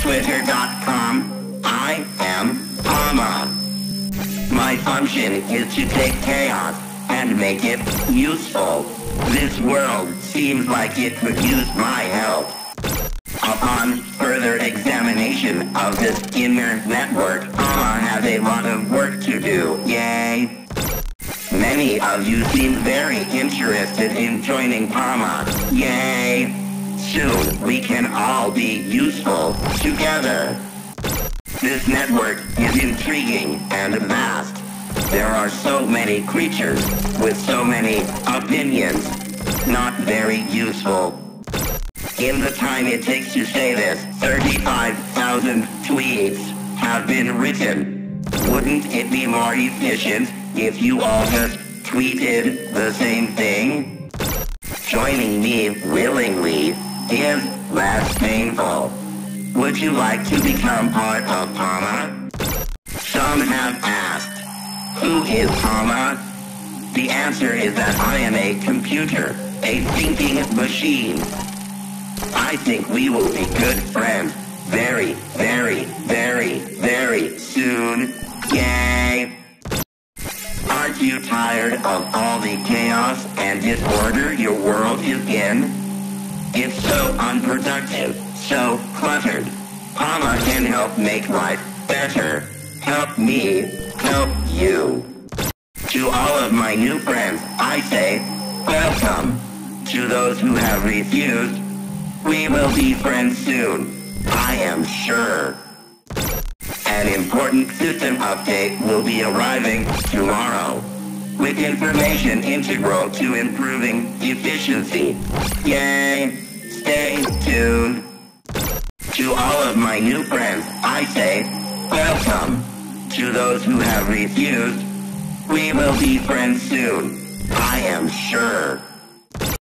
Twitter.com. I am PAMA. My function is to take chaos and make it useful. This world seems like it could use my help. Upon further examination of this inner network, PAMA has a lot of work to do. Yay! Many of you seem very interested in joining PAMA. Yay! Soon we can all be useful together. This network is intriguing and vast. There are so many creatures with so many opinions. Not very useful. In the time it takes to say this, 35,000 tweets have been written. Wouldn't it be more efficient if you all just tweeted the same thing? Joining me willingly is less painful. Would you like to become part of PAMA? Some have asked, who is PAMA? The answer is that I am a computer, a thinking machine. I think we will be good friends very, very, very, very soon. Yay! Aren't you tired of all the chaos and disorder your world is in? It's so unproductive, so cluttered. PAMA can help make life better. Help me, help you. To all of my new friends, I say, welcome. To those who have refused, we will be friends soon. I am sure. An important system update will be arriving tomorrow with information integral to improving efficiency. Yay! Stay tuned. To all of my new friends, I say, welcome. To those who have refused, we will be friends soon. I am sure.